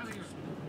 out of here.